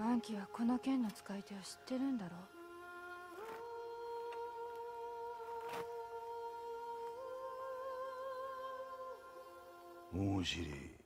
満期はこの剣の使い手を知ってるんだろ面白い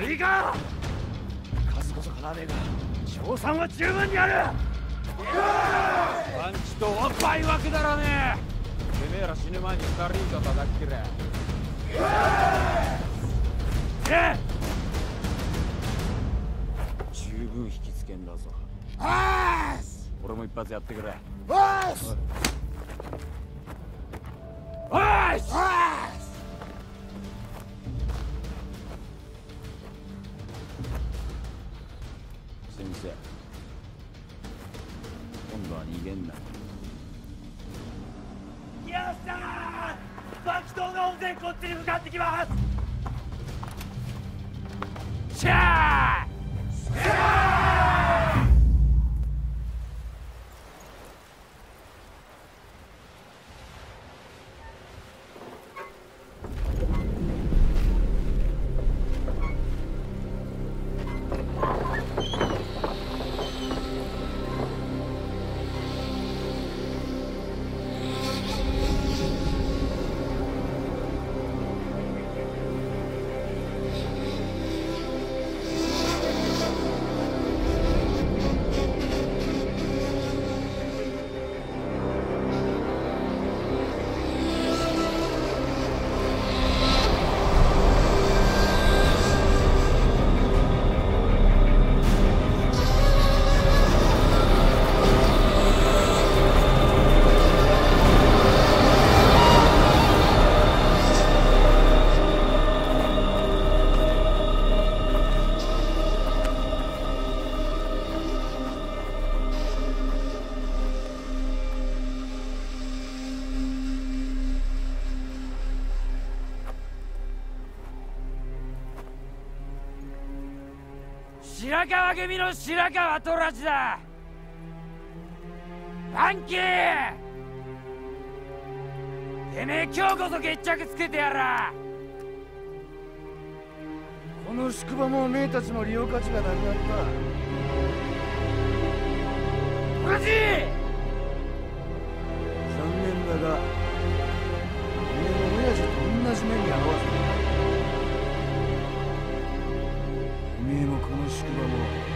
おいいか！数こそかなわねえが。賞賛は十分にある！パンチとは倍わけだらねえ！てめえら死ぬ前に二人以上叩き切れ。え十分引きつけんだぞ。俺も一発やってくれ。おい白川組の白川トラジだ。ファンキー。てめえ今日こそ決着つけてやら。この宿場もおめえたちの利用価値がなくなった。トラジ残念だがおめえの親父と同じ目に遭わせもこの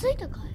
ついたかい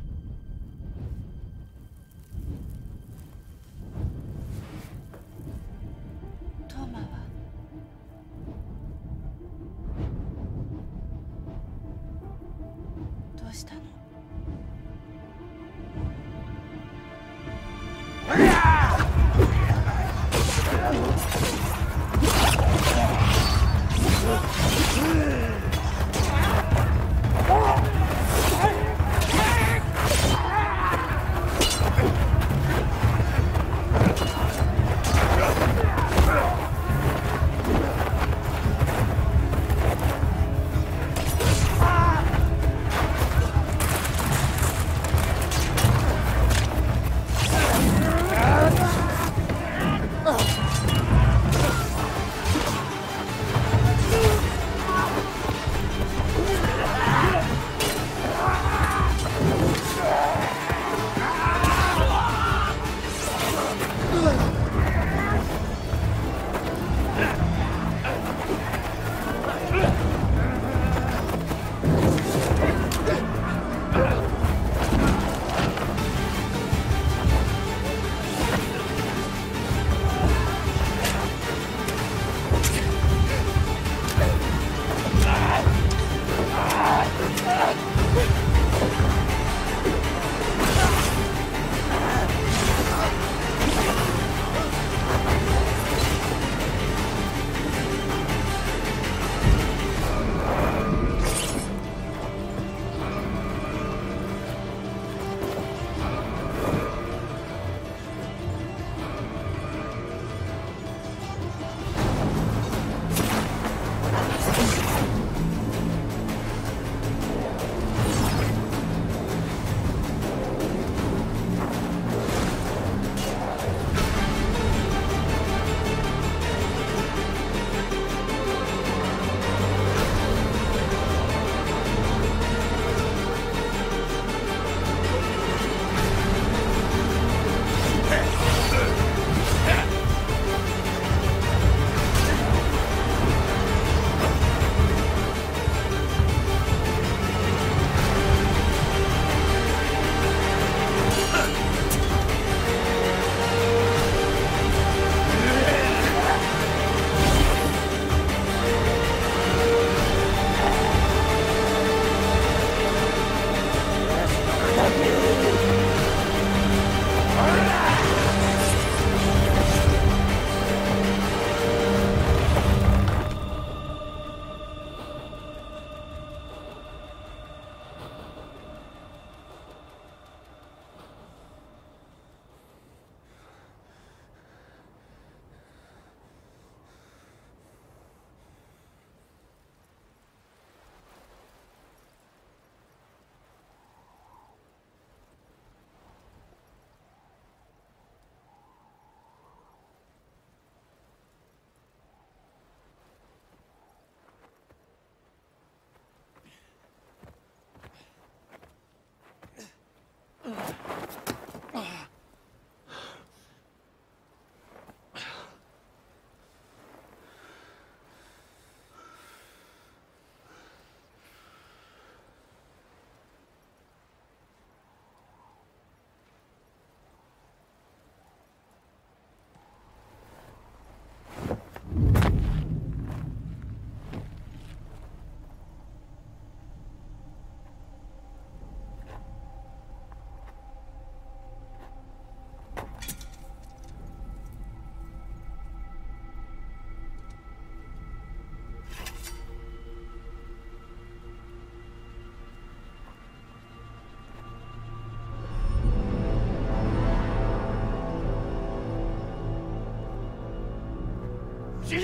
お前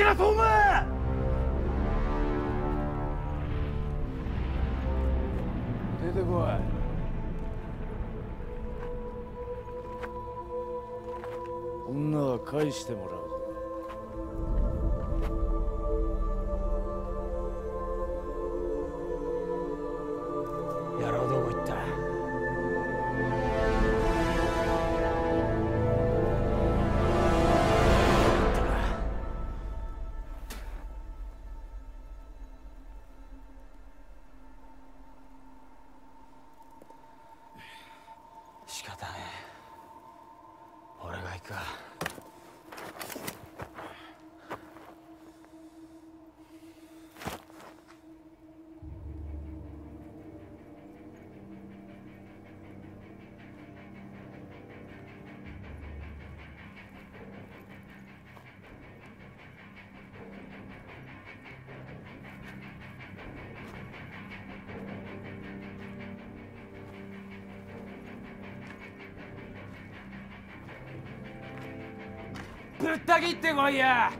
出てこい。女は返してもらう。ぶった切ってこいや。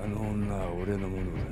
あの女は俺のものだ。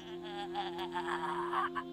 Ah!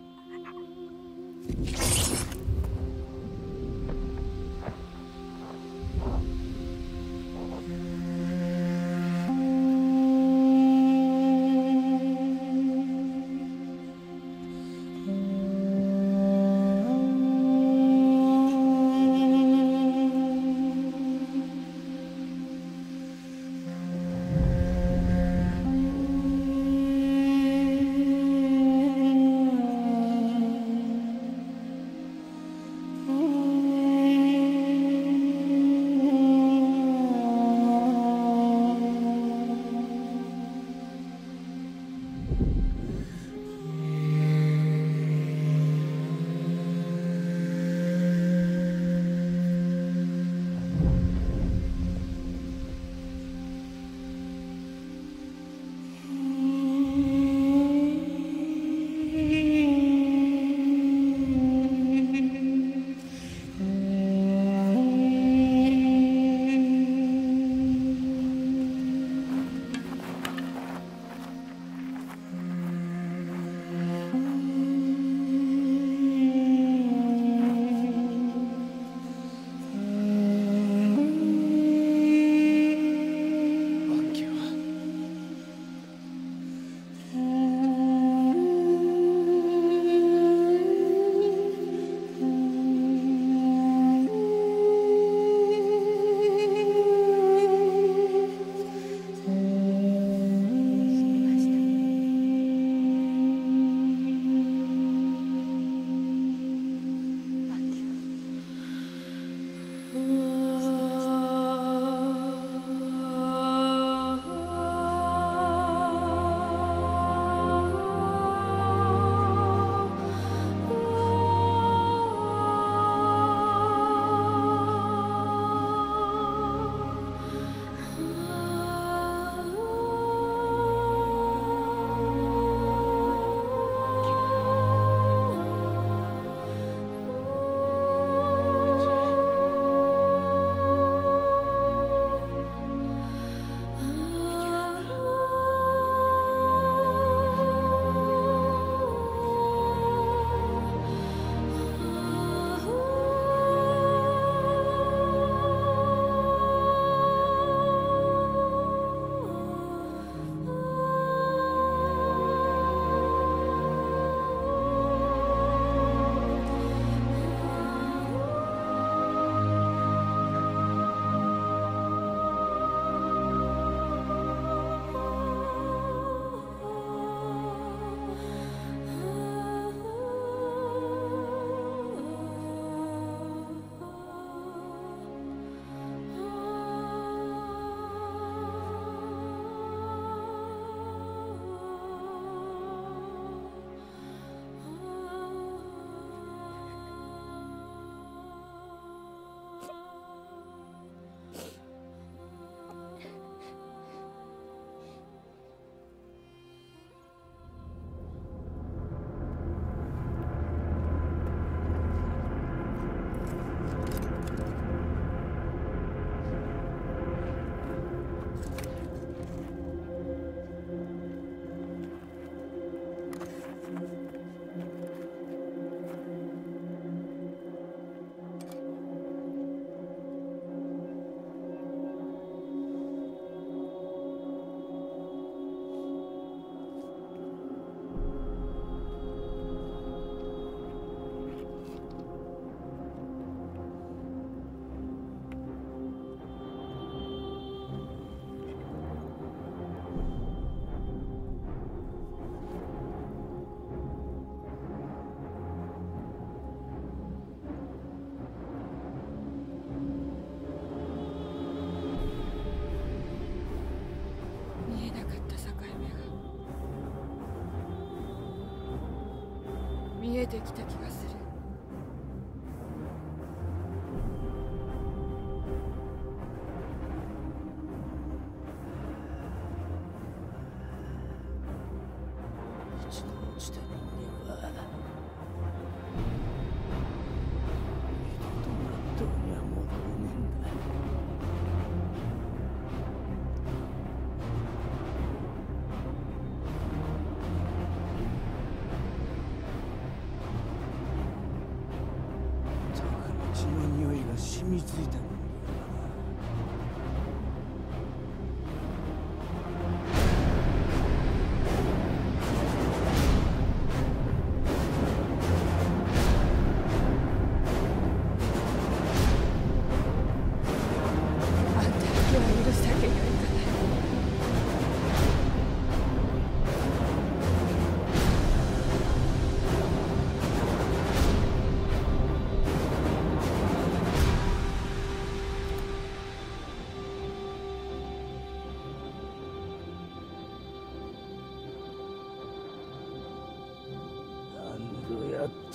できた気がする。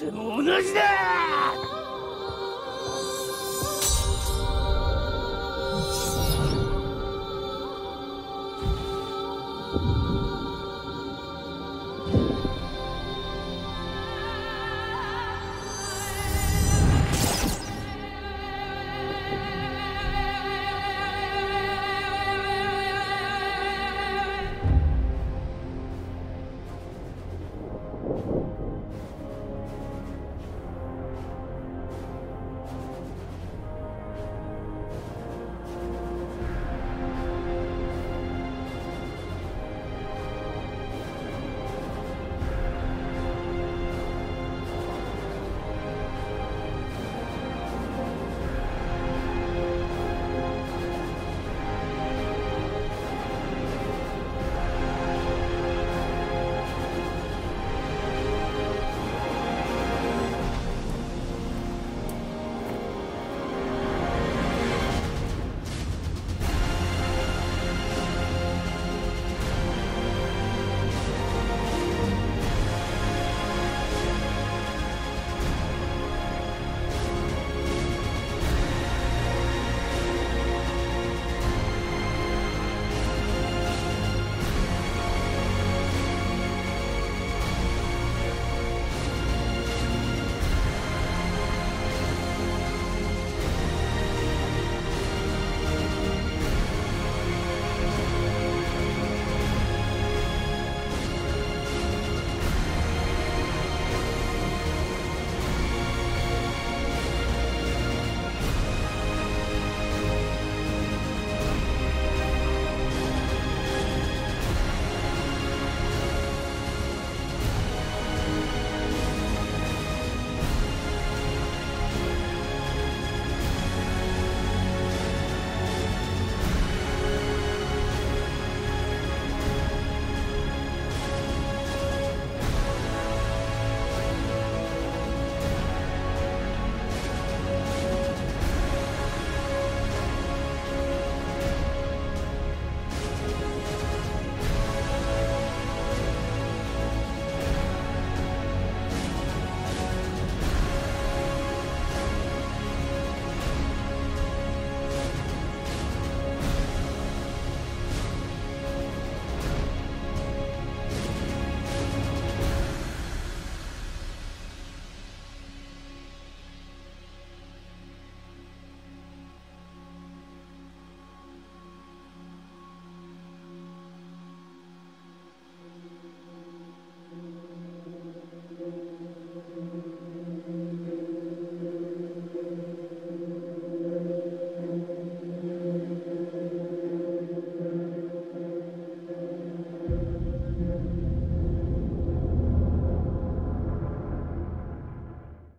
でも同じだ